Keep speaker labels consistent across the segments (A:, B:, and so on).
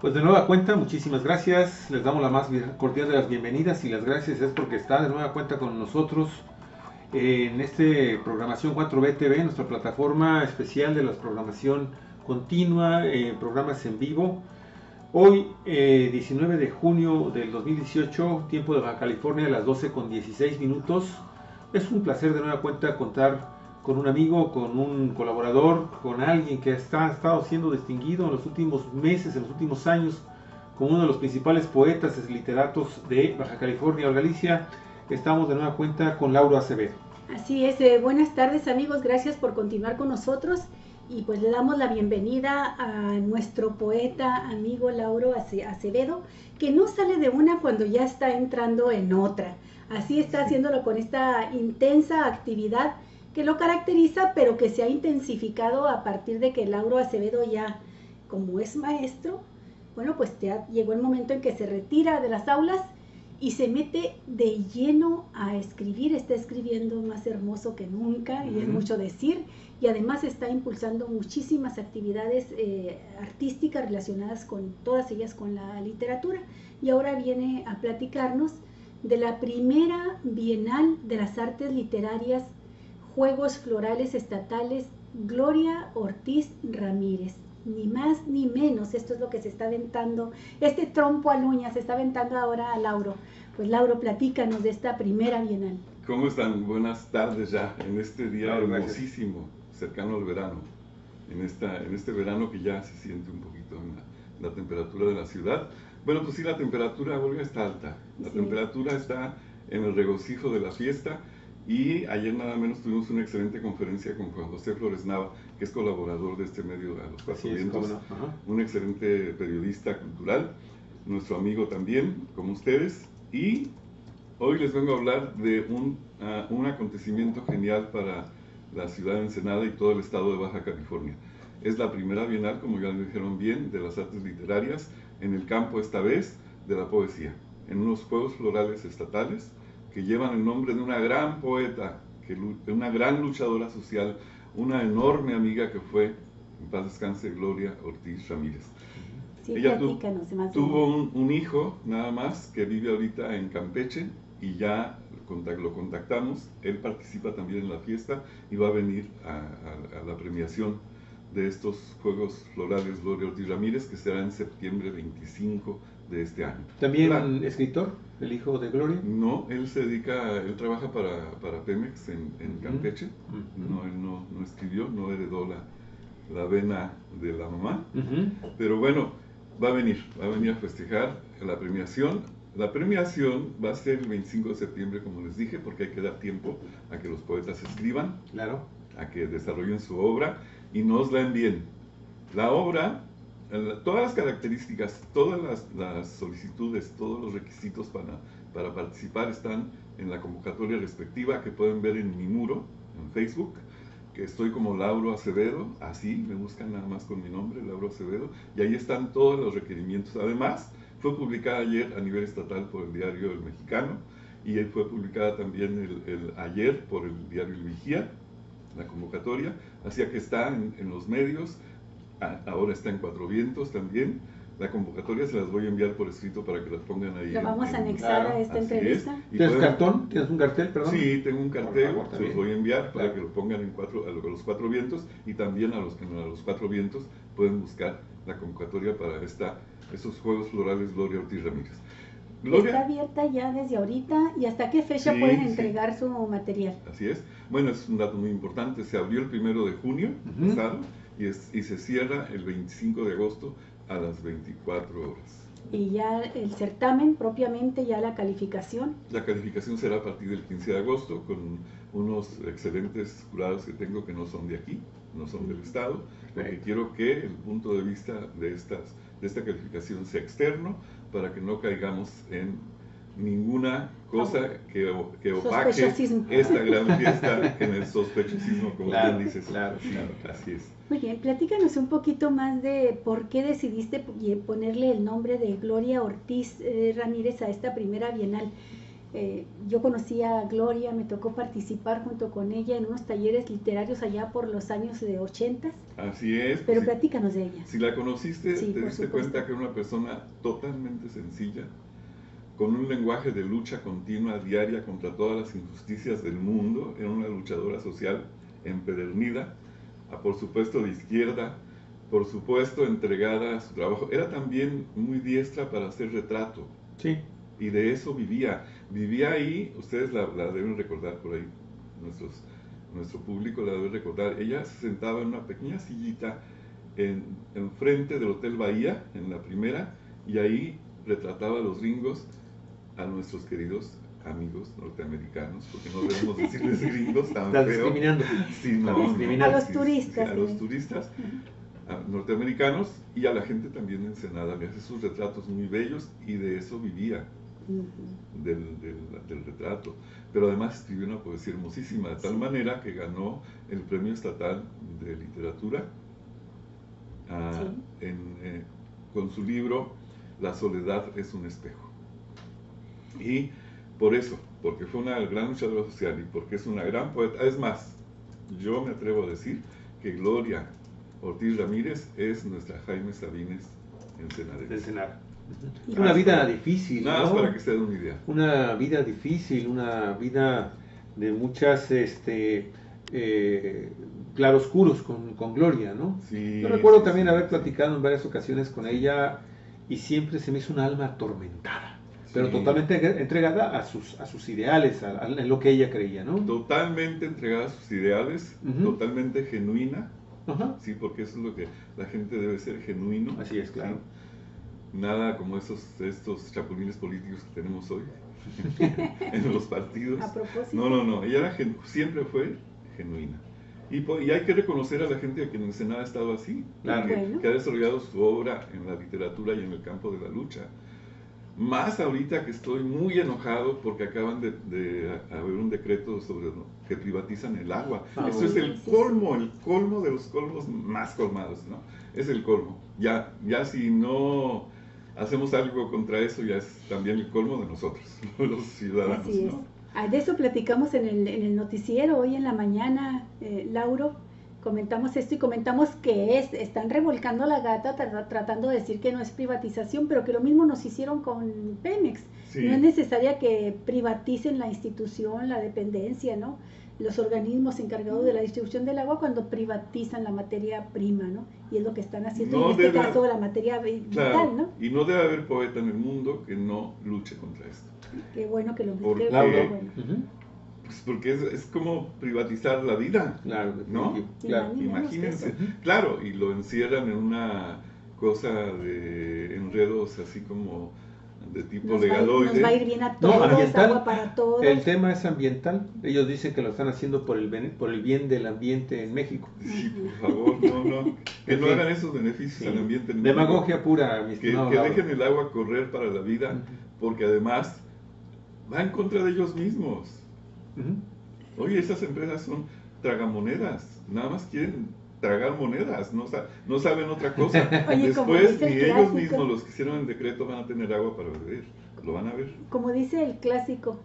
A: Pues de nueva cuenta, muchísimas gracias. Les damos la más cordial de las bienvenidas y las gracias es porque está de nueva cuenta con nosotros en este programación 4B TV, nuestra plataforma especial de la programación continua, eh, programas en vivo. Hoy, 19 eh, de junio del 2018, tiempo de Baja California, a las 12 con 16 minutos. Es un placer de nueva cuenta contar con un amigo, con un colaborador, con alguien que está, ha estado siendo distinguido en los últimos meses, en los últimos años, como uno de los principales poetas y literatos de Baja California o Galicia. Estamos de nueva cuenta con Lauro Acevedo.
B: Así es, eh, buenas tardes amigos, gracias por continuar con nosotros y pues le damos la bienvenida a nuestro poeta amigo Lauro Acevedo, que no sale de una cuando ya está entrando en otra. Así está haciéndolo con esta intensa actividad que lo caracteriza, pero que se ha intensificado a partir de que Lauro Acevedo ya, como es maestro, bueno, pues ya llegó el momento en que se retira de las aulas y se mete de lleno a escribir, está escribiendo más hermoso que nunca, y es mucho decir, y además está impulsando muchísimas actividades eh, artísticas relacionadas con todas ellas con la literatura, y ahora viene a platicarnos de la primera Bienal de las Artes Literarias Juegos Florales Estatales Gloria Ortiz Ramírez. Ni más ni menos, esto es lo que se está aventando, este trompo a uñas se está aventando ahora a Lauro. Pues Lauro, platícanos de esta primera bienal.
C: ¿Cómo están? Buenas tardes ya, en este día hermosísimo, cercano al verano, en, esta, en este verano que ya se siente un poquito en la, temperatura de la ciudad. Bueno, pues sí, la temperatura, Olga, está alta. La temperatura está en el regocijo de la fiesta y ayer nada menos tuvimos una excelente conferencia con Juan José Flores Nava, que es colaborador de este medio a los cuatro vientos, un excelente periodista cultural, nuestro amigo también, como ustedes. Y hoy les vengo a hablar de un, ah, un acontecimiento genial para la ciudad de Ensenada y todo el estado de Baja California. Es la primera bienal, como ya lo dijeron bien, de las artes literarias en el campo esta vez de la poesía, en unos Juegos Florales Estatales que llevan el nombre de una gran poeta, que, de una gran luchadora social, una enorme amiga que fue, en paz descanse, Gloria Ortiz Ramírez. Ella tuvo un, hijo nada más que vive ahorita en Campeche y ya lo contactamos. Él participa también en la fiesta y va a venir a, la premiación de estos Juegos Florales Gloria Ortiz Ramírez que será en septiembre 25 de este año.
A: ¿También escritor? el hijo de Gloria?
C: No, él se dedica, él trabaja para, para Pemex en, en Campeche. No, él no, no, escribió, no heredó la, la vena de la mamá. Pero bueno, va a venir, va a venir a festejar la premiación. La premiación va a ser el 25 de septiembre, como les dije, porque hay que dar tiempo a que los poetas escriban,
A: claro.
C: a que desarrollen su obra y nos la envíen. La obra todas las características, todas las, solicitudes, todos los requisitos para, para participar están en la convocatoria respectiva que pueden ver en mi muro, en Facebook, que estoy como Lauro Acevedo, así, me buscan nada más con mi nombre, Lauro Acevedo, y ahí están todos los requerimientos. Además, fue publicada ayer a nivel estatal por el diario El Mexicano, y fue publicada también el, ayer por el diario El Vigía, la convocatoria, así que está en, en los medios, ahora está en Cuatro Vientos también. La convocatoria se las voy a enviar por escrito para que las pongan ahí.
B: Lo vamos a anexar a esta entrevista.
A: ¿Tienes cartón? ¿Tienes un cartel, perdón?
C: Sí, tengo un cartel, se los voy a enviar para que lo pongan en cuatro, a los Cuatro Vientos y también a los que a los Cuatro Vientos pueden buscar la convocatoria para esta, estos Juegos Florales Gloria Ortiz Ramírez.
B: Está abierta ya desde ahorita y hasta qué fecha pueden entregar su material.
C: Así es. Bueno, es un dato muy importante. Se abrió el primero de junio pasado y, se cierra el 25 de agosto a las 24 horas.
B: Y ya el certamen, propiamente ya la calificación.
C: La calificación será a partir del 15 de agosto con unos excelentes jurados que tengo que no son de aquí, no son del Estado, porque quiero que el punto de vista de, estas, de esta calificación sea externo para que no caigamos en ninguna cosa que, que opaque esta gran fiesta en el sospechosismo, como bien dices.
A: Claro, claro,
C: así es.
B: Muy bien, platícanos un poquito más de por qué decidiste ponerle el nombre de Gloria Ortiz eh, Ramírez a esta primera bienal. Eh, yo conocí a Gloria, me tocó participar junto con ella en unos talleres literarios allá por los años de 80.
C: Así es.
B: Pero platícanos de ella.
C: Si la conociste, te diste cuenta que era una persona totalmente sencilla, con un lenguaje de lucha continua, diaria contra todas las injusticias del mundo, era una luchadora social empedernida, por supuesto de izquierda, por supuesto entregada a su trabajo. Era también muy diestra para hacer retrato.
A: Sí.
C: Y de eso vivía. Vivía ahí, ustedes la, deben recordar por ahí, nuestros, nuestro público la debe recordar. Ella se sentaba en una pequeña sillita en, frente del Hotel Bahía, en la primera, y ahí retrataba a los gringos, a nuestros queridos amigos norteamericanos, porque no debemos decirles gringos tan
A: feo. discriminando.
B: a los turistas.
C: a los turistas norteamericanos y a la gente también en Ensenada. Le hace sus retratos muy bellos y de eso vivía del, retrato. Pero además escribió una poesía hermosísima, de tal manera que ganó el Premio Estatal de Literatura ah, eh, con su libro La soledad es un espejo. Y por eso, porque fue una gran luchadora social y porque es una gran poeta, es más, yo me atrevo a decir que Gloria Ortiz Ramírez es nuestra Jaime Sabines
A: en Senado. Una vida difícil.
C: Nada más para que se den una idea.
A: Una vida difícil, una vida de muchas este, eh, claroscuros con, con Gloria, ¿no? Yo recuerdo también haber platicado en varias ocasiones con ella y siempre se me hizo un alma atormentada. Pero totalmente entregada a sus, a sus ideales, a, en lo que ella creía, ¿no?
C: Totalmente entregada a sus ideales, totalmente genuina. Sí, porque eso es lo que la gente debe ser genuino.
A: Así es, claro
C: nada como esos, estos chapulines políticos que tenemos hoy en los partidos.
B: A propósito.
C: No, no, no, ella era siempre fue genuina. Y, y, hay que reconocer a la gente que en el Senado ha estado así, que, ha desarrollado su obra en la literatura y en el campo de la lucha. Más ahorita que estoy muy enojado porque acaban de, haber un decreto sobre que privatizan el agua. Ah, Eso es el colmo, el colmo de los colmos más colmados, ¿no? Es el colmo. Ya, ya si no hacemos algo contra eso, ya es también el colmo de nosotros, los ciudadanos.
B: Ah, de eso platicamos en el, en el noticiero hoy en la mañana, eh, Lauro. Comentamos esto y comentamos que es, están revolcando la gata tratando de decir que no es privatización, pero que lo mismo nos hicieron con Pemex. No es necesaria que privaticen la institución, la dependencia, ¿no? los organismos encargados de la distribución del agua cuando privatizan la materia prima, ¿no? Y es lo que están haciendo en este caso la materia vital, ¿no?
C: Y no debe haber poeta en el mundo que no luche contra esto.
B: Qué bueno que lo
C: porque, pues porque es, es, como privatizar la vida,
A: claro,
C: ¿no?
A: Claro,
C: imagínense. Claro, y lo encierran en una cosa de enredos así como de tipo legaloide.
B: nos va a ir bien a todos, agua para todos.
A: El tema es ambiental. Ellos dicen que lo están haciendo por el, por el bien del ambiente en México.
C: Sí, por favor, no, no. Que no hagan esos beneficios al ambiente en
A: Demagogia pura, mi
C: Que, que dejen el agua correr para la vida, porque además va en contra de ellos mismos. Oye, esas empresas son tragamonedas, nada más quieren tragar monedas, no, no saben otra cosa. Después ni ellos mismos, los que hicieron el decreto, van a tener agua para beber, lo van a ver.
B: Como dice el clásico,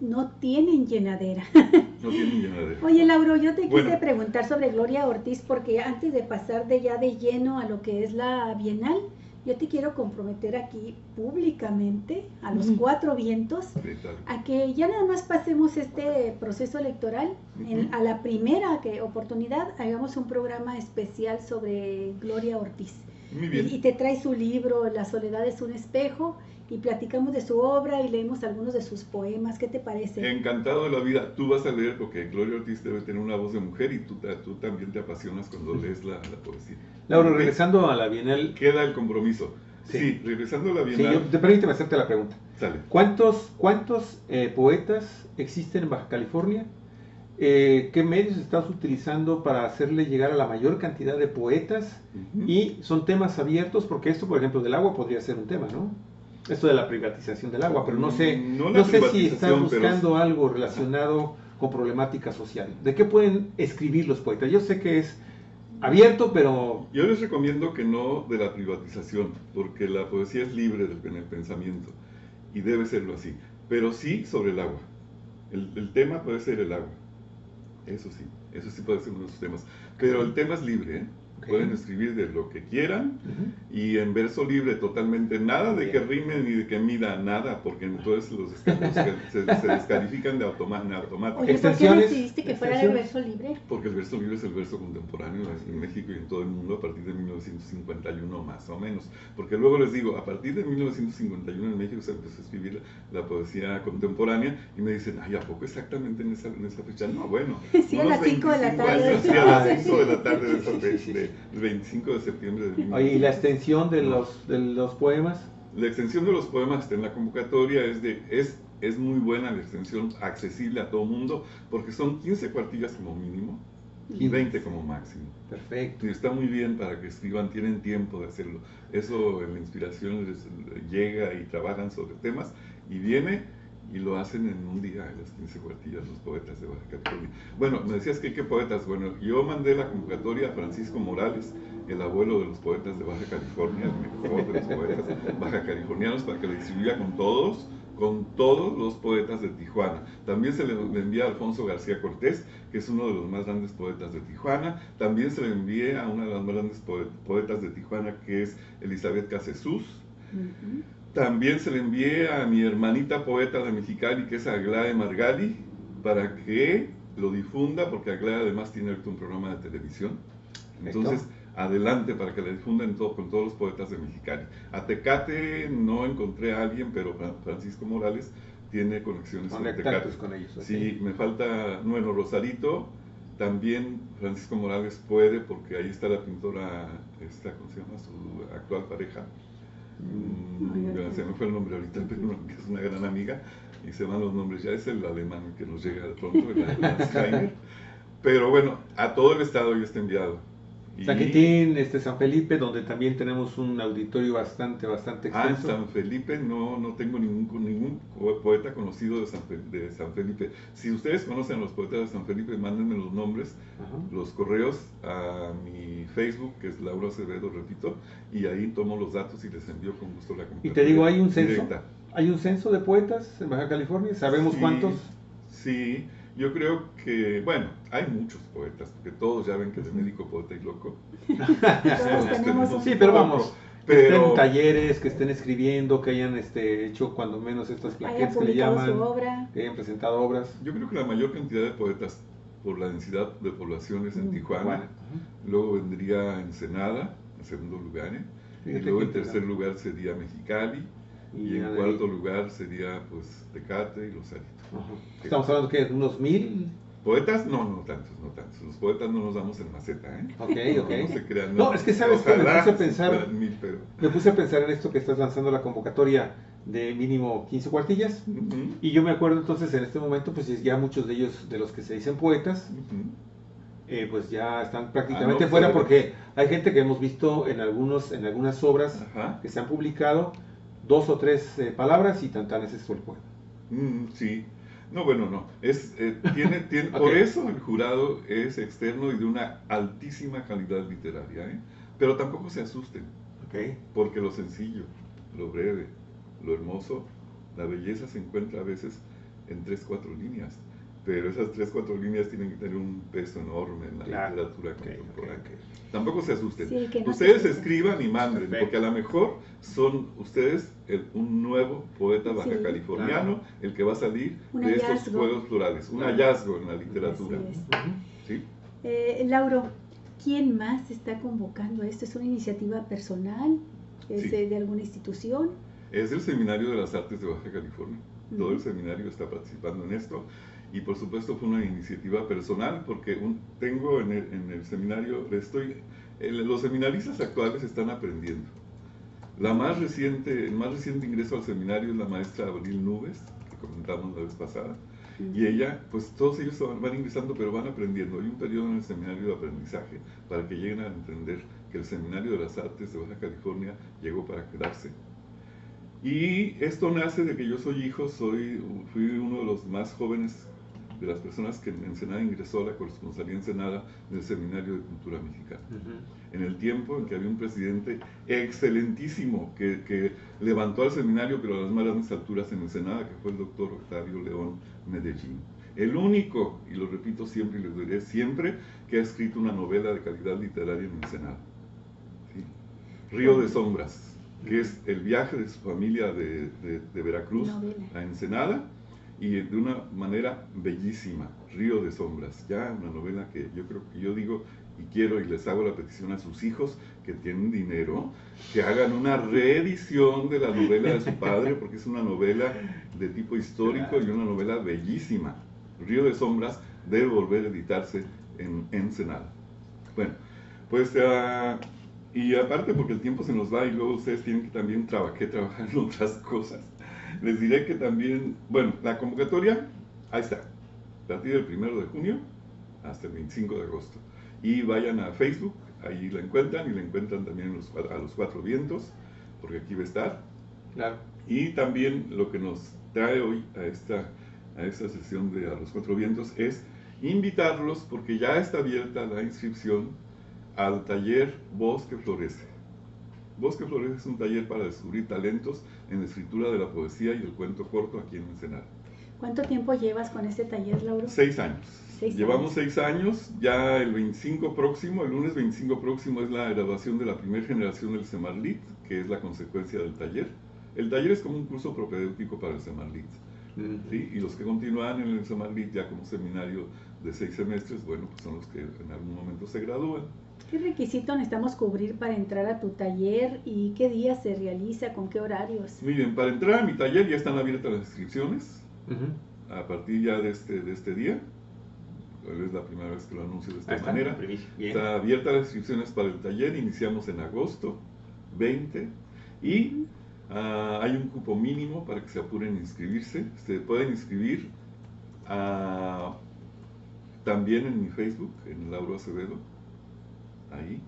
B: no tienen llenadera.
C: No tienen llenadera.
B: Oye, Lauro, yo te quise preguntar sobre Gloria Ortiz, porque antes de pasar de ya de lleno a lo que es la Bienal, yo te quiero comprometer aquí públicamente a los cuatro vientos a que ya nada más pasemos este proceso electoral. a la primera que, oportunidad hagamos un programa especial sobre Gloria Ortiz. Y, y, te trae su libro La soledad es un espejo y platicamos de su obra y leemos algunos de sus poemas. ¿Qué te parece?
C: Encantado de la vida. Tú vas a leer porque Gloria Ortiz debe tener una voz de mujer y tú, tú también te apasionas cuando lees la, poesía.
A: Laura, regresando a la Bienal.
C: Queda el compromiso. Sí, regresando a la Bienal. Sí,
A: te permíteme hacerte la pregunta. ¿Cuántos, cuántos eh, poetas existen en Baja California? Eh, ¿Qué medios estás utilizando para hacerle llegar a la mayor cantidad de poetas? Y son temas abiertos, porque esto, por ejemplo, del agua podría ser un tema, ¿no? Esto de la privatización del agua, pero no sé, no, sé si están buscando algo relacionado con problemática social. ¿De qué pueden escribir los poetas? Yo sé que es abierto, pero...
C: Yo les recomiendo que no de la privatización, porque la poesía es libre en el pensamiento y debe serlo así. pero sí sobre el agua. El, el tema puede ser el agua. Eso sí, eso sí puede ser uno de sus temas. Pero el tema es libre, ¿eh? Pueden escribir de lo que quieran y en verso libre totalmente, nada de que rimen ni de que mida nada, porque entonces los, se, descalifican de, automático.
B: Oye, ¿por qué decidiste que fuera el verso libre?
C: Porque el verso libre es el verso contemporáneo en México y en todo el mundo a partir de 1951 más o menos. Porque luego les digo, a partir de 1951 en México se empezó a escribir la poesía contemporánea y me dicen, ay, ¿a poco exactamente en esa, en esa fecha? No, bueno.
B: Sí, a las 5 de la tarde.
C: sí, a las 5 de la tarde de, de, el 25 de septiembre
A: de Oye, ¿y la extensión de los, de los poemas?
C: La extensión de los poemas está en la convocatoria, es, de, es, es muy buena la extensión, accesible a todo mundo, porque son 15 cuartillas como mínimo y 20 como máximo.
A: Perfecto.
C: Y está muy bien para que escriban, tienen tiempo de hacerlo. Eso en la inspiración les llega y trabajan sobre temas y viene y lo hacen en un día en las 15 cuartillas los poetas de Baja California. Bueno, me decías que qué poetas. Bueno, yo mandé la convocatoria a Francisco Morales, el abuelo de los poetas de Baja California, el mejor de los poetas baja californianos, para que le distribuya con todos, con todos los poetas de Tijuana. También se le envía a Alfonso García Cortés, que es uno de los más grandes poetas de Tijuana. También se le envía a una de las más grandes poetas de Tijuana, que es Elizabeth Casesus. También se le envié a mi hermanita poeta de Mexicali, que es Aglaya Margali, para que lo difunda, porque Aglaya además tiene un programa de televisión. Entonces, adelante para que la difundan todo, con todos los poetas de Mexicali. A Tecate no encontré a alguien, pero Francisco Morales tiene conexiones
A: con Tecate. con ellos.
C: Sí, me falta, bueno, Rosarito, también Francisco Morales puede, porque ahí está la pintora, esta, ¿cómo se llama? Su actual pareja. Mm, se me fue el nombre ahorita, pero que es una gran amiga, y se van los nombres, ya es el alemán que nos llega de pronto, el, Pero bueno, a todo el estado ya está enviado.
A: San Quitín, este San Felipe, donde también tenemos un auditorio bastante, bastante
C: extenso. Ah, San Felipe no, no tengo ningún, ningún poeta conocido de San, de San, Felipe. Si ustedes conocen a los poetas de San Felipe, mándenme los nombres, los correos a mi Facebook, que es Laura Acevedo, repito, y ahí tomo los datos y les envío con gusto la
A: Y te digo, hay un censo. ¿Hay un censo de poetas en Baja California? ¿Sabemos cuántos?
C: Sí, yo creo que, bueno, hay muchos poetas, porque todos ya ven que es médico, poeta y loco.
A: sí, pero vamos, que estén talleres, que estén escribiendo, que hayan este, hecho cuando menos estas plaquetas que le llaman, que hayan presentado obras.
C: Yo creo que la mayor cantidad de poetas por la densidad de poblaciones en mm, Tijuana, luego vendría Ensenada, en segundo lugar, ¿eh? y luego en tercer lugar sería Mexicali, y, en cuarto lugar sería pues Tecate y Rosarito.
A: Estamos hablando que unos mil.
C: ¿Poetas? No, no tantos, no tantos. Los poetas no nos damos en maceta, ¿eh?
A: Ok, ok. No, se crean. No, es que sabes que me puse a pensar. Me puse a pensar en esto que estás lanzando la convocatoria de mínimo 15 cuartillas. Y yo me acuerdo entonces en este momento, pues ya muchos de ellos, de los que se dicen poetas, eh, pues ya están prácticamente ah, fuera porque hay gente que hemos visto en, algunos, en algunas obras que se han publicado dos o tres eh, palabras y tan tan ese es el poema.
C: Mm, sí. No, bueno, no. Es, eh, tiene, tiene, Por eso el jurado es externo y de una altísima calidad literaria. ¿eh? Pero tampoco se asusten.
A: Okay.
C: Porque lo sencillo, lo breve, lo hermoso, la belleza se encuentra a veces en tres, cuatro líneas pero esas tres, cuatro líneas tienen que tener un peso enorme en la literatura contemporánea. Tampoco se asusten. ustedes escriban y manden, porque a lo mejor son ustedes un nuevo poeta baja californiano, el que va a salir de estos juegos plurales, un hallazgo en la literatura.
B: Eh, Lauro, ¿quién más está convocando esto? ¿Es una iniciativa personal? ¿Es de alguna institución?
C: Es el Seminario de las Artes de Baja California. Todo el seminario está participando en esto y por supuesto fue una iniciativa personal porque tengo en el, seminario, estoy, los seminaristas actuales están aprendiendo. La más reciente, el más reciente ingreso al seminario es la maestra Abril Nubes, que comentamos la vez pasada, y ella, pues todos ellos van, ingresando, pero van aprendiendo. Hay un periodo en el seminario de aprendizaje para que lleguen a entender que el Seminario de las Artes de Baja California llegó para quedarse. Y esto nace de que yo soy hijo, soy, fui uno de los más jóvenes de las personas que en Ensenada ingresó a la corresponsalía Ensenada del Seminario de Cultura Mexicana. En el tiempo en que había un presidente excelentísimo que, que, levantó al seminario, pero a las más grandes alturas en Ensenada, que fue el doctor Octavio León Medellín. El único, y lo repito siempre y lo diré siempre, que ha escrito una novela de calidad literaria en Ensenada. Río de Sombras, que es el viaje de su familia de, de, Veracruz a Ensenada y de una manera bellísima, Río de Sombras, ya una novela que yo creo que yo digo y quiero y les hago la petición a sus hijos que tienen dinero, que hagan una reedición de la novela de su padre, porque es una novela de tipo histórico y una novela bellísima. Río de Sombras debe volver a editarse en Ensenada. Bueno, pues uh, y aparte porque el tiempo se nos va y luego ustedes tienen que también trabajar, trabajar en otras cosas. Les diré que también, bueno, la convocatoria, ahí está, a partir del 1 de junio hasta el 25 de agosto. Y vayan a Facebook, ahí la encuentran y la encuentran también a los cuatro vientos, porque aquí va a estar. Claro. Y también lo que nos trae hoy a esta, a esta sesión de A los cuatro vientos es invitarlos, porque ya está abierta la inscripción al taller Bosque Florece. Bosque Florece es un taller para descubrir talentos en la escritura de la poesía y el cuento corto aquí en Ensenada.
B: ¿Cuánto tiempo llevas con este taller, Lauro?
C: Seis años. Llevamos seis años, ya el 25 próximo, el lunes 25 próximo es la graduación de la primera generación del Semarlit, que es la consecuencia del taller. El taller es como un curso propedéutico para el Semarlit. Y los que continúan en el Semarlit ya como seminario de seis semestres, bueno, pues son los que en algún momento se gradúan.
B: ¿Qué requisitos necesitamos cubrir para entrar a tu taller y qué días se realiza, con qué horarios?
C: Miren, para entrar a mi taller ya están abiertas las inscripciones a partir ya de este, de este día. Es la primera vez que lo anuncio de esta manera. Está abierta las inscripciones para el taller, iniciamos en agosto 20 y ah, hay un cupo mínimo para que se apuren a inscribirse. Se pueden inscribir ah, también en mi Facebook, en Lauro Acevedo ahí,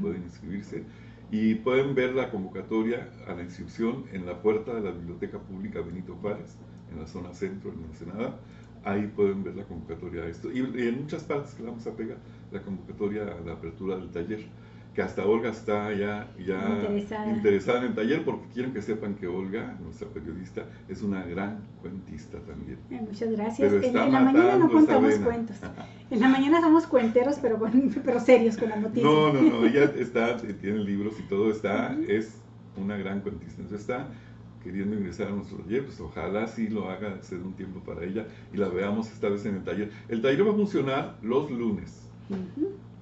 C: pueden inscribirse y pueden ver la convocatoria a la inscripción en la puerta de la Biblioteca Pública Benito Juárez, en la zona centro, en Ensenada. Ahí pueden ver la convocatoria a esto. Y, en muchas partes que vamos a pegar la convocatoria a la apertura del taller que hasta Olga está ya, ya interesada. en el taller porque quieren que sepan que Olga, nuestra periodista, es una gran cuentista también.
B: Eh, muchas gracias. En, la mañana no contamos cuentos. En la mañana somos cuenteros, pero, pero serios con la noticia.
C: No, no, no, ella está, tiene libros y todo, está, es una gran cuentista. Entonces está queriendo ingresar a nuestro taller, pues ojalá sí lo haga, ser un tiempo para ella y la veamos esta vez en el taller. El taller va a funcionar los lunes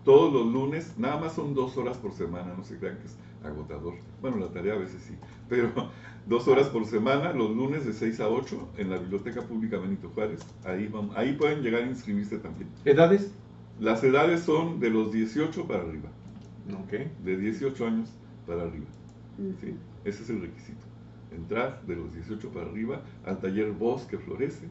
C: todos los lunes, nada más son dos horas por semana, no se crean que es agotador. Bueno, la tarea a veces sí, pero dos horas por semana, los lunes de 6 a 8 en la Biblioteca Pública Benito Juárez. Ahí, ahí pueden llegar a inscribirse también.
A: ¿Edades?
C: Las edades son de los 18 para arriba. Okay. De 18 años para arriba. ¿sí? Ese es el requisito. Entrar de los 18 para arriba al taller Voz que Florece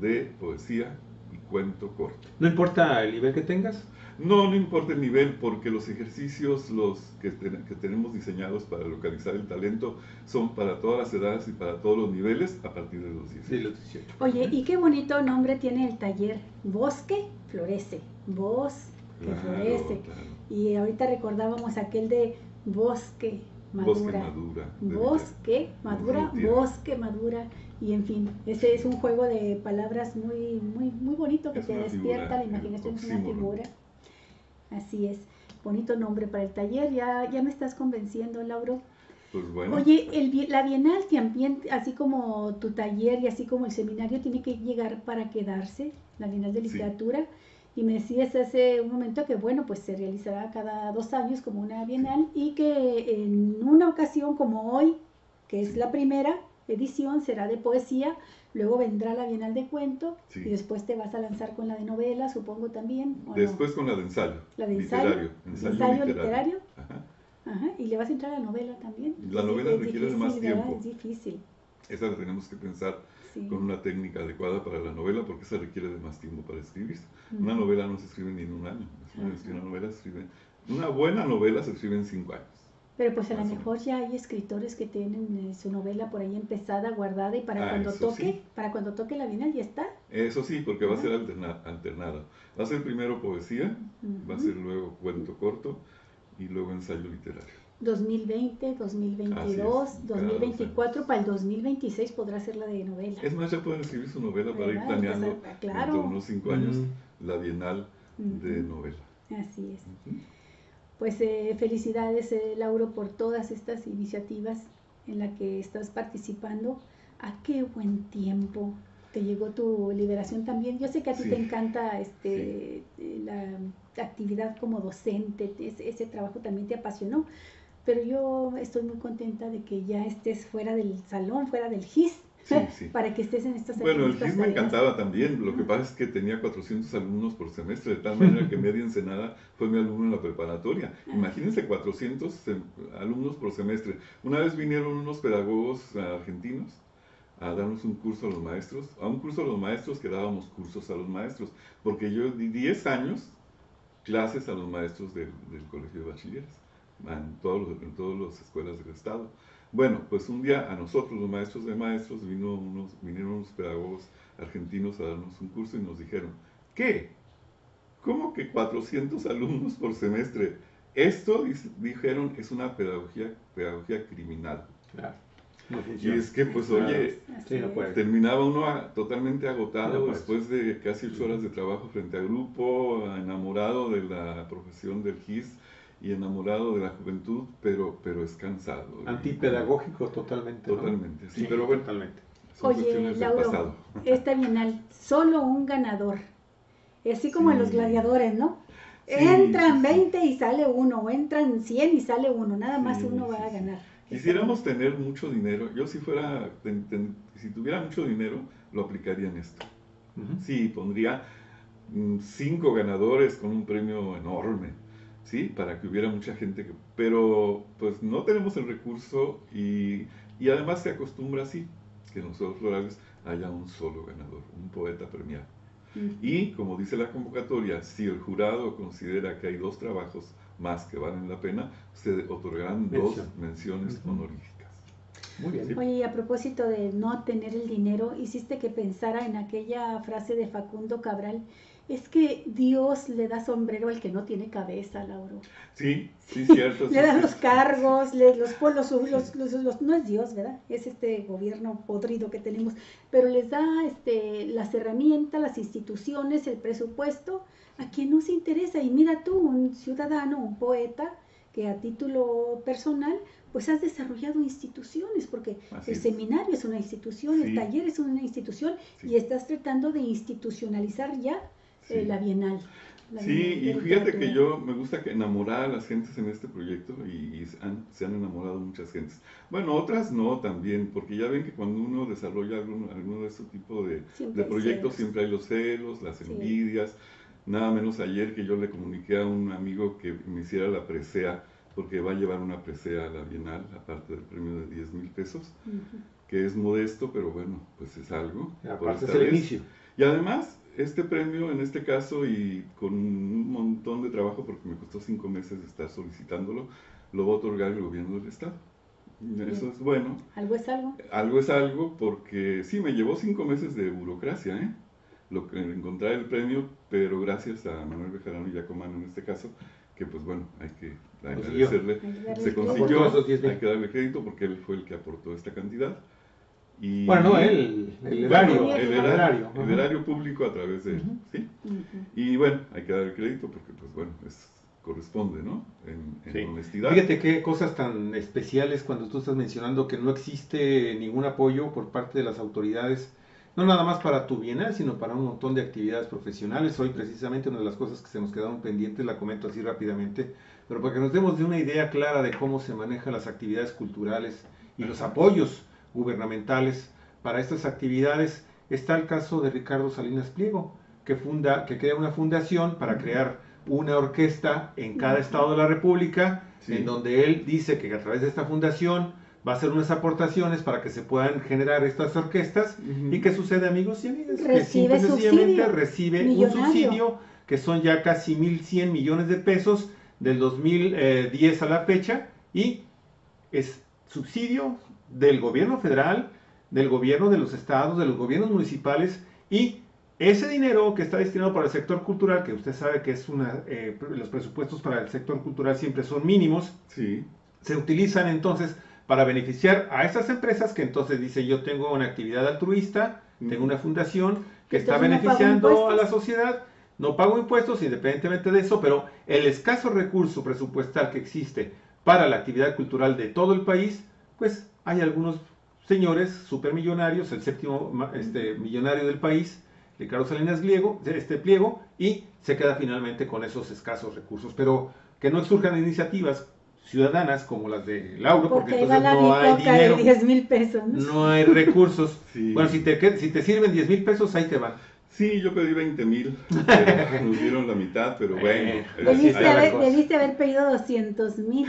C: de poesía y cuento corto.
A: ¿No importa el nivel que tengas?
C: No, no importa el nivel, porque los ejercicios los que, que, tenemos diseñados para localizar el talento son para todas las edades y para todos los niveles a partir de los 18.
B: Oye, y qué bonito nombre tiene el taller. Bosque florece. Voz que florece. Y ahorita recordábamos aquel de bosque madura. Bosque madura. Bosque madura, bosque madura. Y en fin, ese es un juego de palabras muy, muy, muy bonito que te despierta la imaginación, es una figura. Así es. Bonito nombre para el taller. Ya, ya me estás convenciendo, Lauro. Pues bueno. Oye, el, la Bienal también, así como tu taller y así como el seminario, tiene que llegar para quedarse, la Bienal de Literatura. Y me decías hace un momento que, bueno, pues se realizará cada dos años como una Bienal y que en una ocasión como hoy, que es la primera edición, será de poesía, Luego vendrá la Bienal de Cuento y después te vas a lanzar con la de novela, supongo también.
C: Después con la de ensayo.
B: La de ensayo. Literario. Ensayo, literario. Ajá. Ajá. Y le vas a entrar a la novela también.
C: La novela requiere de más tiempo.
B: Es difícil.
C: Esa la tenemos que pensar con una técnica adecuada para la novela porque esa requiere de más tiempo para escribirse. Una novela no se escribe ni en un año. Una, novela se escribe, una buena novela se escribe en cinco años.
B: Pero pues a lo mejor ya hay escritores que tienen eh, su novela por ahí empezada, guardada y para ah, cuando toque, para cuando toque la Bienal ya está.
C: Eso sí, porque va a ser alternada. Va a ser primero poesía, va a ser luego cuento corto y luego ensayo literario.
B: 2020, 2022, 2024, para el 2026 podrá ser la de novela.
C: Es más, ya pueden escribir su novela para ir planeando claro. unos cinco años la Bienal de novela.
B: Así es. Pues eh, felicidades, eh, Lauro, por todas estas iniciativas en las que estás participando. A qué buen tiempo te llegó tu liberación también. Yo sé que a ti te encanta este, eh, la actividad como docente, ese, ese, trabajo también te apasionó, pero yo estoy muy contenta de que ya estés fuera del salón, fuera del GIS, para que estés en estas
C: Bueno, el GIS me encantaba también, lo que pasa es que tenía 400 alumnos por semestre, de tal manera que media ensenada fue mi alumno en la preparatoria. Ah. Imagínense 400 alumnos por semestre. Una vez vinieron unos pedagogos argentinos a darnos un curso a los maestros, a un curso a los maestros que dábamos cursos a los maestros, porque yo di 10 años clases a los maestros del, colegio de bachilleres, en, todos en todas las escuelas del estado. Bueno, pues un día a nosotros, los maestros de maestros, vino unos, vinieron unos pedagogos argentinos a darnos un curso y nos dijeron, ¿qué? ¿Cómo que 400 alumnos por semestre? Esto, dijeron, es una pedagogía, pedagogía criminal. Claro. y es que, pues, oye, terminaba uno totalmente agotado después de casi ocho horas de trabajo frente a grupo, enamorado de la profesión del GIS y enamorado de la juventud, pero, pero es cansado.
A: Antipedagógico totalmente.
C: Totalmente, sí, pero bueno, totalmente.
B: Oye, Lauro, esta bienal, solo un ganador. Así como en los gladiadores, ¿no? entran 20 y sale uno, o entran 100 y sale uno, nada más uno va a ganar.
C: Quisiéramos tener mucho dinero. Yo si fuera, si tuviera mucho dinero, lo aplicaría en esto. Sí, pondría mm, cinco ganadores con un premio enorme ¿sí? Para que hubiera mucha gente, pero pues no tenemos el recurso y, y además se acostumbra así, que en los otros florales haya un solo ganador, un poeta premiado. Y como dice la convocatoria, si el jurado considera que hay dos trabajos más que valen la pena, se otorgarán dos menciones honoríficas.
B: Muy bien. Oye, a propósito de no tener el dinero, hiciste que pensara en aquella frase de Facundo Cabral es que Dios le da sombrero al que no tiene cabeza, Lauro.
C: Sí, sí, cierto.
B: le da los cargos, le, los, los, los, no es Dios, ¿verdad? Es este gobierno podrido que tenemos, pero les da este, las herramientas, las instituciones, el presupuesto a quien no se interesa. Y mira tú, un ciudadano, un poeta, que a título personal, pues has desarrollado instituciones, porque el seminario es una institución, el taller es una institución, y estás tratando de institucionalizar ya eh, la Bienal.
C: sí, y fíjate que yo me gusta que enamorar a las gentes en este proyecto y, se han enamorado muchas gentes. Bueno, otras no también, porque ya ven que cuando uno desarrolla alguno, alguno de este tipo de, proyectos siempre hay los celos, las envidias. Nada menos ayer que yo le comuniqué a un amigo que me hiciera la presea, porque va a llevar una presea a la Bienal, aparte del premio de 10 mil pesos, que es modesto, pero bueno, pues es algo.
A: Aparte es el inicio.
C: Y además, este premio en este caso y con un montón de trabajo, porque me costó cinco meses estar solicitándolo, lo va a otorgar el gobierno del Estado. Eso es bueno.
B: Algo es algo.
C: Algo es algo porque sí, me llevó cinco meses de burocracia, ¿eh? Lo que encontrar el premio, pero gracias a Manuel Bejarano y Yacomano en este caso, que pues bueno, hay que agradecerle. Se consiguió, hay que darle crédito porque él fue el que aportó esta cantidad
A: bueno, no, el, el, erario,
C: el, erario, el erario público a través de ¿sí? Y bueno, hay que dar el crédito porque, pues bueno, es, corresponde, ¿no? En, honestidad.
A: Fíjate qué cosas tan especiales cuando tú estás mencionando que no existe ningún apoyo por parte de las autoridades, no nada más para tu bienal, sino para un montón de actividades profesionales. Hoy precisamente una de las cosas que se nos quedaron pendientes, la comento así rápidamente, pero para que nos demos de una idea clara de cómo se manejan las actividades culturales y los apoyos gubernamentales para estas actividades, está el caso de Ricardo Salinas Pliego, que, funda, que crea una fundación para crear una orquesta en cada estado de la República, en donde él dice que a través de esta fundación va a hacer unas aportaciones para que se puedan generar estas orquestas. ¿Y qué sucede, amigos y amigas?
B: Recibe que
A: sencillamente recibe un subsidio que son ya casi 1.100 millones de pesos del 2010 a la fecha y es subsidio del gobierno federal, del gobierno de los estados, de los gobiernos municipales y ese dinero que está destinado para el sector cultural, que usted sabe que es una, eh, los presupuestos para el sector cultural siempre son mínimos,
C: Sí.
A: se utilizan entonces para beneficiar a esas empresas que entonces dice yo tengo una actividad altruista, tengo una fundación que está
B: no
A: beneficiando a la sociedad, no pago impuestos independientemente de eso, pero el escaso recurso presupuestal que existe para la actividad cultural de todo el país, pues hay algunos señores supermillonarios, el séptimo este, millonario del país, Ricardo Salinas Pliego, este pliego, y se queda finalmente con esos escasos recursos. Pero que no surjan iniciativas ciudadanas como las de Lauro, porque,
B: Porque
A: entonces
B: la
A: no hay dinero,
B: 10 mil pesos. ¿no?
A: no hay recursos.
C: Sí.
A: Bueno, si te, si te sirven 10 mil pesos, ahí te van.
C: Sí, yo pedí 20 mil, nos dieron la mitad, pero bueno.
A: Eh,
C: es-
A: así
B: Debiste, haber, debiste haber pedido 200 mil.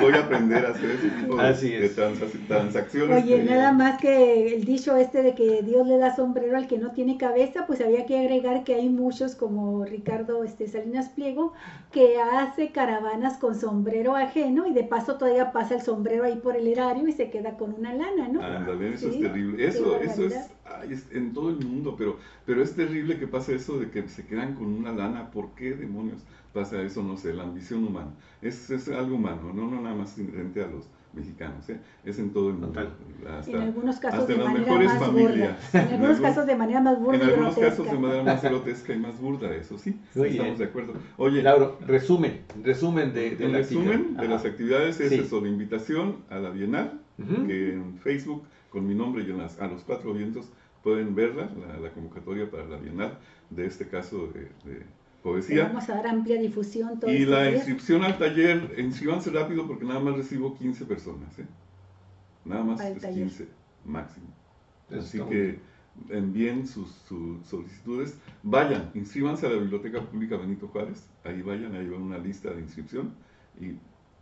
C: voy a aprender a hacer ese tipo de,
A: Así es.
C: de transa- transacciones.
B: Oye, nada más que el dicho este de que Dios le da sombrero al que no tiene cabeza, pues había que agregar que hay muchos como Ricardo este, Salinas Pliego que hace caravanas con sombrero ajeno y de paso todavía pasa el sombrero ahí por el erario y se queda con una lana, ¿no?
C: Ándale, eso
B: Sí,
C: es terrible. Eso, eso es. Ay, es en todo el mundo, pero, pero es terrible que pase eso de que se quedan con una lana. ¿Por qué demonios pasa eso? No sé, la ambición humana. Es, es algo humano, no, no nada más inherente a los mexicanos, ¿eh? es en todo el mundo.
A: Total.
C: Hasta-
B: en algunos casos
C: hasta
B: de manera
C: mejores
B: más
C: familias.
B: burda. En algunos casos de manera más burda
C: en algunos casos de manera más grotesca y más burda, eso sí,
A: Muy
C: estamos de acuerdo. Oye,
A: Lauro, resumen, resumen de, de
C: el
A: la
C: resumen
A: actividad.
C: de las actividades es
A: Sí.
C: eso, la invitación a la Bienal, Que en Facebook, con mi nombre y en las- a los cuatro vientos, pueden verla, la, la convocatoria para la Bienal, de este caso de, de poesía.
B: vamos a dar amplia difusión todo
C: Y
B: estos
C: la inscripción al taller, inscríbanse rápido porque nada más recibo 15 personas, ¿eh? Nada más es
B: taller.
C: 15 máximo.
A: Eso
C: Así que envíen sus, sus solicitudes. Vayan, inscríbanse a la Biblioteca Pública Benito Juárez. Ahí vayan, ahí va una lista de inscripción y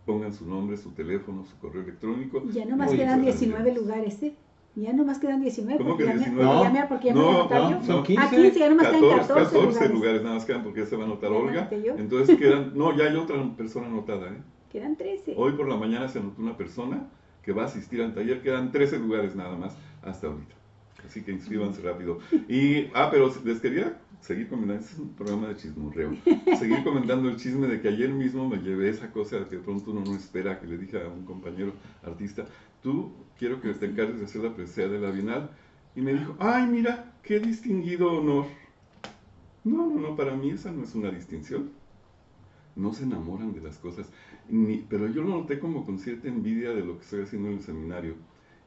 C: pongan su nombre, su teléfono, su correo electrónico.
B: Ya nomás quedan
C: importante.
B: 19 lugares, ¿eh? Ya nomás quedan 19.
C: ¿Cómo que
B: ya me-
C: 19?
B: porque ya me- porque ya me
C: No,
B: anoté
C: no, no.
A: Son 15.
B: Ah, 15, ya nomás quedan
C: 14,
B: 14,
C: 14
B: lugares.
C: lugares nada más quedan porque ya se va a anotar
B: Ya me
C: Olga.
B: yo.
C: Entonces quedan, no, ya hay otra persona anotada, ¿eh?
B: Quedan 13.
C: Hoy por la mañana se anotó una persona que va a asistir al taller, quedan 13 lugares nada más hasta ahorita. Así que inscríbanse rápido. Y, ah, pero les quería seguir comentando, este es un programa de chismorreo, seguir comentando el chisme de que ayer mismo me llevé esa cosa que de pronto uno no espera, que le dije a un compañero artista, tú quiero que te encargues de hacer la presea de la Bienal. Y me dijo, ay, mira, qué distinguido honor. No, no, no, para mí esa no es una distinción no se enamoran de las cosas. Ni, pero yo lo noté como con cierta envidia de lo que estoy haciendo en el seminario.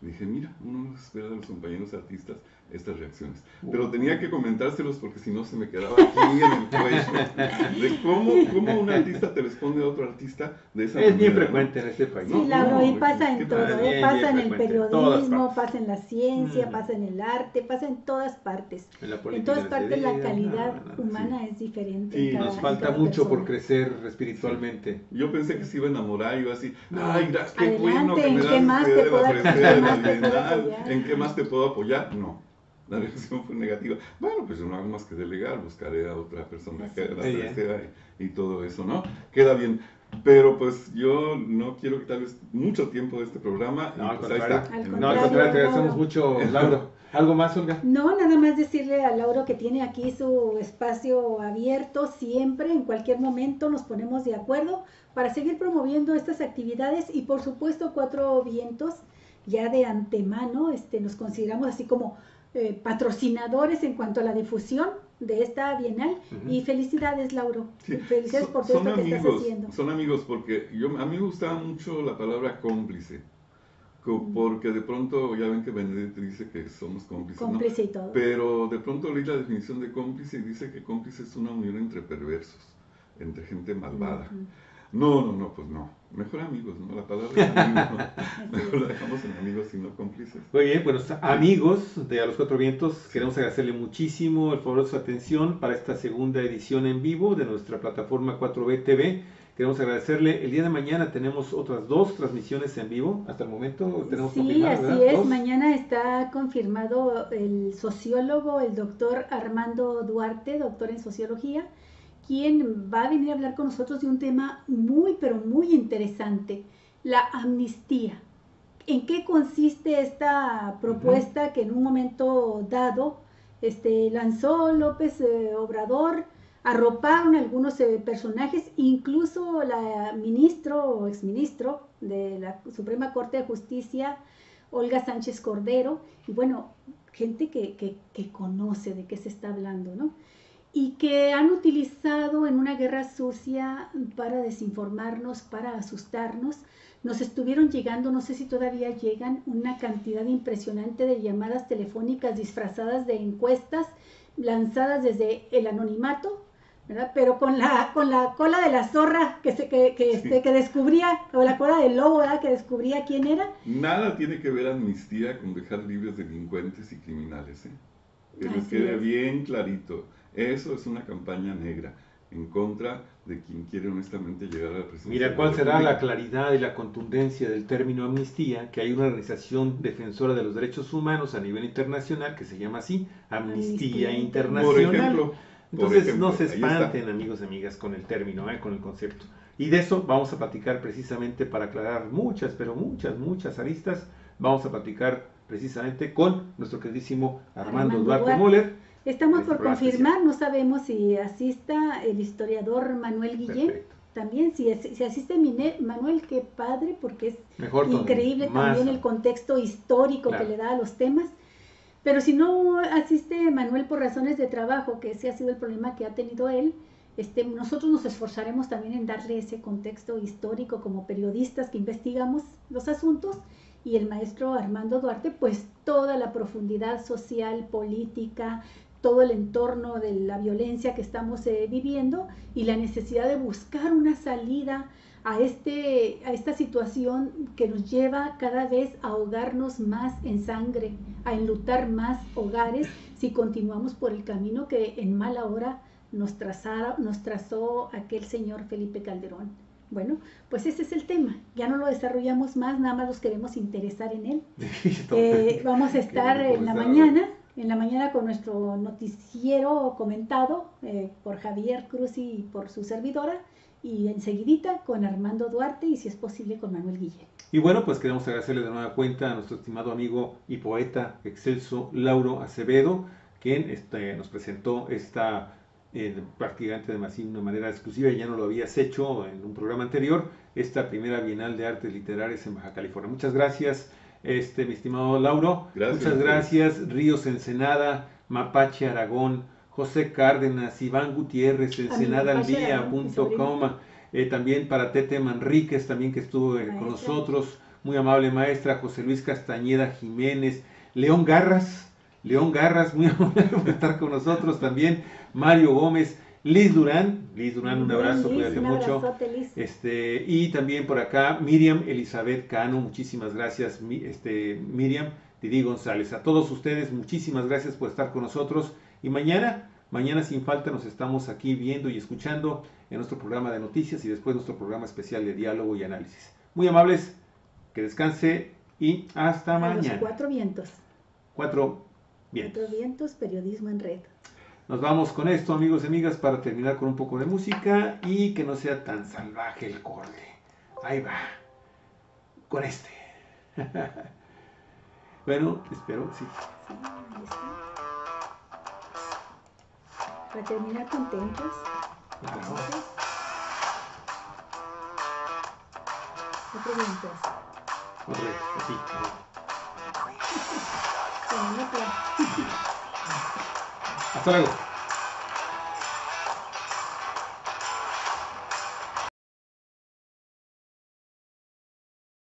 C: Y dije, mira, uno no espera de los compañeros artistas estas reacciones. Pero tenía que comentárselos porque si no se me quedaba aquí en el cuello. De cómo, cómo un artista te responde a otro artista de esa
A: Es
C: manera.
A: bien
C: ¿no?
A: frecuente en este país.
B: Sí,
C: No,
B: Lauro,
C: no,
B: y pasa
C: ¿qué
B: en todo,
C: pasa?
B: ¿eh?
A: Bien,
B: pasa
A: bien
B: en el periodismo, pasa en la ciencia,
A: Mm.
B: pasa en el arte, pasa en todas partes.
A: En, la
B: En todas partes la calidad
A: no,
B: humana es diferente.
C: Sí,
B: en cada-
A: Nos falta mucho por
B: persona.
A: crecer espiritualmente.
C: Yo pensé que se iba a enamorar y iba así, ay, gracias, qué
B: Adelante,
C: bueno que
B: ¿en
C: me
B: qué
C: das
B: en qué más te puedo apoyar?
C: ¿en qué más te puedo apoyar? No, la reacción fue negativa. Bueno, pues yo no hago más que delegar, buscaré a otra persona que haga la presea y, y todo eso, ¿no? Queda bien. Pero pues yo no quiero quitarles mucho tiempo de este programa.
A: No,
C: y
A: al
C: pues ahí
A: contrario.
C: está.
B: Al
A: No, al
B: contrario,
A: te agradecemos mucho, Lauro. ¿Algo más, Olga?
B: No, nada más decirle a Lauro que tiene aquí su espacio abierto siempre, en cualquier momento nos ponemos de acuerdo para seguir promoviendo estas actividades y por supuesto Cuatro Vientos ya de antemano este, nos consideramos así como eh, patrocinadores en cuanto a la difusión de esta bienal y felicidades Lauro,
C: Sí,
B: felicidades por todo esto que estás haciendo.
C: Son amigos porque yo, a mí me gustaba mucho la palabra cómplice. co-. Porque de pronto, ya ven que Benedetti dice que somos cómplices, ¿no?
B: Cómplice y todo.
C: Pero de pronto leí la definición de cómplice y dice que cómplice es una unión entre perversos, entre gente malvada. No, no, no, pues no. Mejor amigos, ¿no? La palabra es amigo. Mejor la dejamos en amigos y no cómplices.
A: Muy bien, bueno, amigos de A los Cuatro Vientos, queremos agradecerle muchísimo el favor de su atención para esta segunda edición en vivo de nuestra plataforma 4B TV. Queremos agradecerle. El día de mañana tenemos otras dos transmisiones en vivo. Hasta el momento tenemos
B: Sí, así
A: ¿verdad?
B: es.
A: Dos.
B: Mañana está confirmado el sociólogo, el doctor Armando Duarte, doctor en sociología, quien va a venir a hablar con nosotros de un tema muy, pero muy interesante, la amnistía. ¿En qué consiste esta propuesta que en un momento dado este, lanzó López eh, Obrador? Arroparon algunos eh, personajes, incluso la ministro o exministro de la Suprema Corte de Justicia, Olga Sánchez Cordero, y bueno, gente que, que, que conoce de qué se está hablando, ¿no? Y que han utilizado en una guerra sucia para desinformarnos, para asustarnos. Nos estuvieron llegando, no sé si todavía llegan, una cantidad impresionante de llamadas telefónicas disfrazadas de encuestas lanzadas desde el anonimato, ¿verdad? Pero con la, con la cola de la zorra que, se, que, que, este, que descubría, o la cola del lobo, ¿verdad? Que descubría quién era.
C: Nada tiene que ver amnistía con dejar libres delincuentes y criminales, ¿eh? Que les quede bien clarito. Eso es una campaña negra en contra de quien quiere honestamente llegar a la presidencia.
A: Mira, ¿cuál será la claridad y la contundencia del término amnistía? Que hay una organización defensora de los derechos humanos a nivel internacional que se llama así, Amnistía, Internacional.
C: Por ejemplo,
A: Entonces no se espanten, amigos y amigas, con el término, ¿eh? con el concepto. Y de eso vamos a platicar precisamente para aclarar muchas, pero muchas, muchas aristas. Vamos a platicar precisamente con nuestro queridísimo Armando, Duarte, Moller
B: Estamos por confirmar, no sabemos si asista el historiador Manuel Guillén. También, si, si asiste Manuel, qué padre, porque es increíble también el contexto histórico que le da a los temas. Pero si no asiste Manuel por razones de trabajo, que ese ha sido el problema que ha tenido él, este, nosotros nos esforzaremos también en darle ese contexto histórico como periodistas que investigamos los asuntos y el maestro Armando Duarte, pues toda la profundidad social, política, todo el entorno de la violencia que estamos eh, viviendo y la necesidad de buscar una salida a, este, a esta situación que nos lleva cada vez a ahogarnos más en sangre, a enlutar más hogares si continuamos por el camino que en mala hora nos, trazara, nos trazó aquel señor Felipe Calderón. Bueno, pues ese es el tema. Ya no lo desarrollamos más, nada más los queremos interesar en él. Eh, vamos a estar en la mañana en la mañana con nuestro noticiero comentado eh, por Javier Cruz y por su servidora y enseguidita con Armando Duarte y si es posible con Manuel Guillén.
A: Y bueno, pues queremos agradecerle de nueva cuenta a nuestro estimado amigo y poeta excelso Lauro Acevedo, quien este, nos presentó esta eh, prácticamente de una manera exclusiva, ya no lo habías hecho en un programa anterior, esta primera Bienal de Artes Literarias en Baja California. Muchas gracias este, mi estimado Lauro. Muchas gracias. Ríos Ensenada, Mapache Aragón, José Cárdenas, Iván Gutiérrez, ensenadaldía.com, eh, también para Tete Manríquez, también que estuvo eh, con nosotros, muy amable maestra, José Luis Castañeda Jiménez, León Garras, León Garras, muy amable por estar con nosotros también, Mario Gómez, Liz Durán, Liz Durán, un abrazo, cuídate mucho. Este, y también por acá, Miriam Elizabeth Cano, muchísimas gracias, este, Miriam, Didi González. A todos ustedes, muchísimas gracias por estar con nosotros. Y mañana, mañana sin falta, nos estamos aquí viendo y escuchando en nuestro programa de noticias y después nuestro programa especial de diálogo y análisis. Muy amables, que descanse y hasta mañana.
B: cuatro vientos.
A: Cuatro vientos.
B: Cuatro vientos, periodismo en red.
A: Nos vamos con esto, amigos y amigas, para terminar con un poco de música y que no sea tan salvaje el corte. Ahí va. Con este. bueno, espero, sí.
B: Para terminar contentos. Claro. Otro vientos.
A: Correcto, sí. Hasta luego.